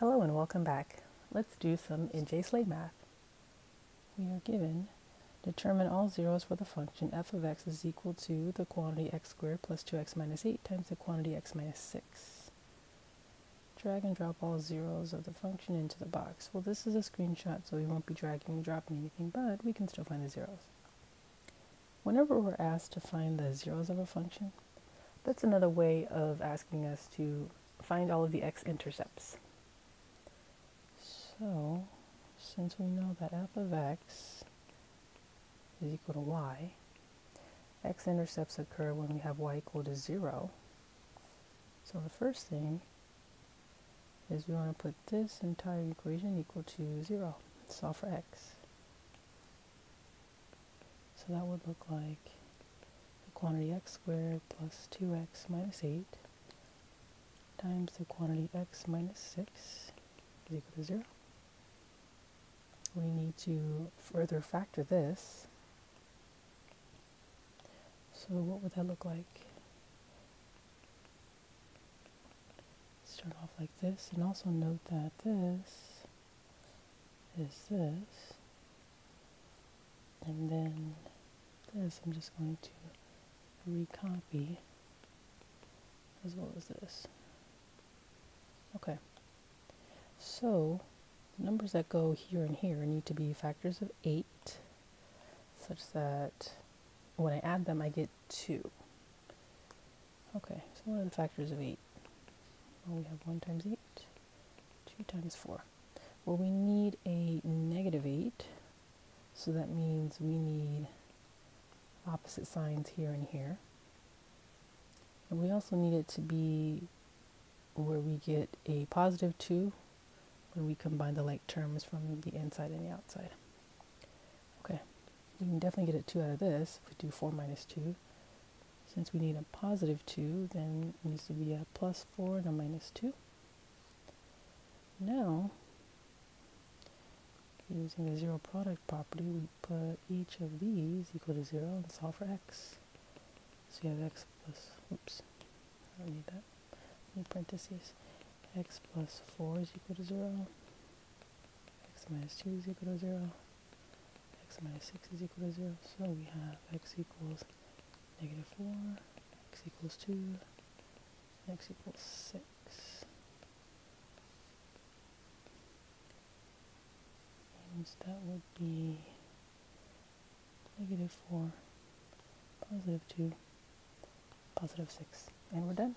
Hello and welcome back. Let's do some NJSLA math. We are given determine all zeros for the function f of x is equal to the quantity x squared plus 2x minus 8 times the quantity x minus 6. Drag and drop all zeros of the function into the box. Well, this is a screenshot, so we won't be dragging and dropping anything, but we can still find the zeros. Whenever we're asked to find the zeros of a function, that's another way of asking us to find all of the x-intercepts. So, since we know that f of x is equal to y, x-intercepts occur when we have y equal to 0. So the first thing is we want to put this entire equation equal to 0. Solve for x. So that would look like the quantity x squared plus 2x minus 8 times the quantity x minus 6 is equal to 0 we need to further factor this. So what would that look like? Start off like this and also note that this is this and then this I'm just going to recopy as well as this. Okay, so numbers that go here and here need to be factors of 8 such that when I add them I get 2. Okay, so what are the factors of 8? Well, we have 1 times 8, 2 times 4. Well, we need a negative 8, so that means we need opposite signs here and here. And we also need it to be where we get a positive 2 when we combine the like terms from the inside and the outside. Okay, we can definitely get a 2 out of this if we do 4 minus 2. Since we need a positive 2, then it needs to be a plus 4 and a minus 2. Now, using the zero product property, we put each of these equal to 0 and solve for x. So you have x plus, oops, I don't need that, need parentheses x plus 4 is equal to 0, x minus 2 is equal to 0, x minus 6 is equal to 0. So we have x equals negative 4, x equals 2, x equals 6. And that would be negative 4, positive 2, positive 6. And we're done.